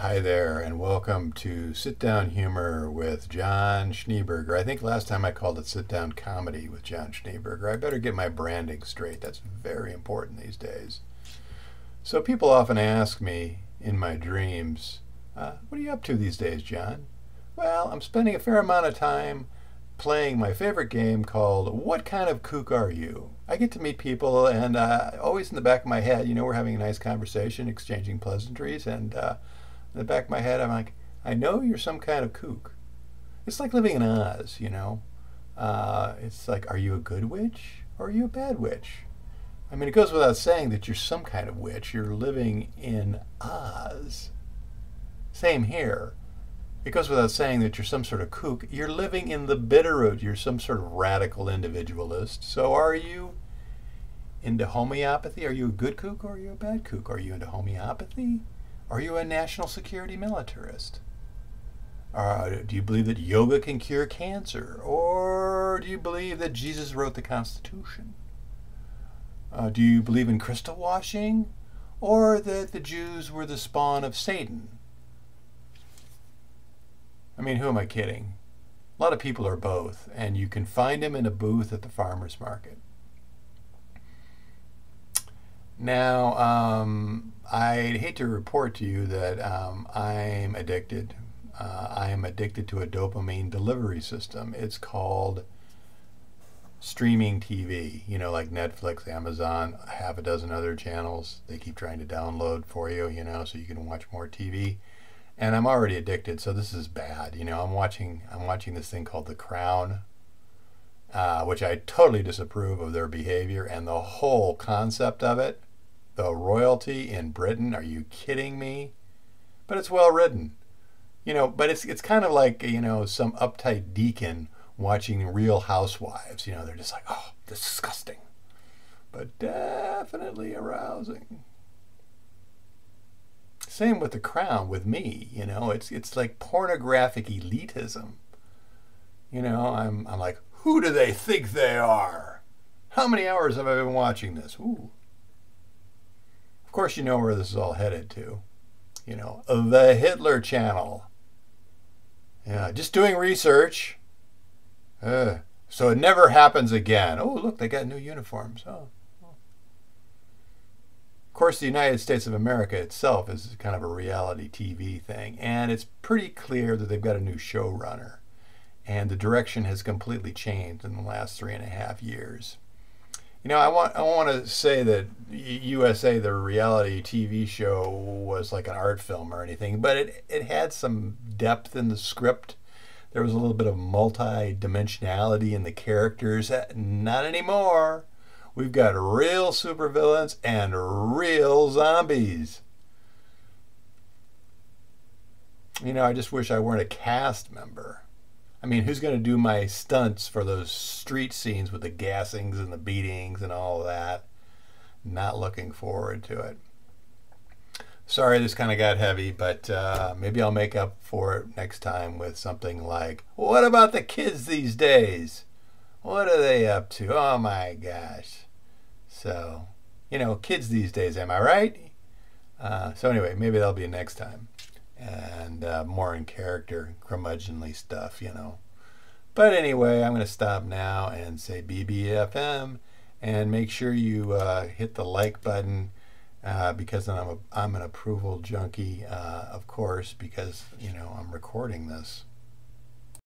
Hi there, and welcome to Sit Down Humor with John Schneeberger. I think last time I called it Sit Down Comedy with John Schneeberger. I better get my branding straight. That's very important these days. So, people often ask me in my dreams, uh, What are you up to these days, John? Well, I'm spending a fair amount of time playing my favorite game called What Kind of Kook Are You? I get to meet people, and uh, always in the back of my head, you know, we're having a nice conversation, exchanging pleasantries, and uh, in the back of my head, I'm like, I know you're some kind of kook. It's like living in Oz, you know. Uh, it's like, are you a good witch or are you a bad witch? I mean, it goes without saying that you're some kind of witch. You're living in Oz. Same here. It goes without saying that you're some sort of kook. You're living in the Bitterroot. You're some sort of radical individualist. So are you into homeopathy? Are you a good kook or are you a bad kook? Are you into homeopathy? Are you a national security militarist? Uh, do you believe that yoga can cure cancer? Or do you believe that Jesus wrote the Constitution? Uh, do you believe in crystal washing? Or that the Jews were the spawn of Satan? I mean, who am I kidding? A lot of people are both, and you can find them in a booth at the farmer's market. Now, um, I'd hate to report to you that um, I'm addicted. Uh, I am addicted to a dopamine delivery system. It's called streaming TV, you know, like Netflix, Amazon, half a dozen other channels. They keep trying to download for you, you know, so you can watch more TV. And I'm already addicted, so this is bad. You know, I'm watching I'm watching this thing called The Crown, uh, which I totally disapprove of their behavior and the whole concept of it the royalty in Britain. Are you kidding me? But it's well written. You know, but it's it's kind of like, you know, some uptight deacon watching Real Housewives. You know, they're just like, oh, disgusting. But definitely arousing. Same with the crown with me, you know, it's it's like pornographic elitism. You know, I'm I'm like, who do they think they are? How many hours have I been watching this? Ooh. Course, you know where this is all headed to. You know, the Hitler Channel. Yeah, just doing research. Uh, so it never happens again. Oh, look, they got new uniforms. Oh. Of course, the United States of America itself is kind of a reality TV thing, and it's pretty clear that they've got a new showrunner, and the direction has completely changed in the last three and a half years. You know, I want I want to say that USA, the reality TV show, was like an art film or anything, but it it had some depth in the script. There was a little bit of multi-dimensionality in the characters. Uh, not anymore. We've got real supervillains and real zombies. You know, I just wish I weren't a cast member. I mean, who's going to do my stunts for those street scenes with the gassings and the beatings and all that? Not looking forward to it. Sorry, this kind of got heavy, but uh, maybe I'll make up for it next time with something like, What about the kids these days? What are they up to? Oh my gosh. So, you know, kids these days, am I right? Uh, so, anyway, maybe that'll be next time and uh, more in character, curmudgeonly stuff, you know. But anyway, I'm going to stop now and say BBFM and make sure you uh, hit the like button uh, because I'm, a, I'm an approval junkie, uh, of course, because, you know, I'm recording this.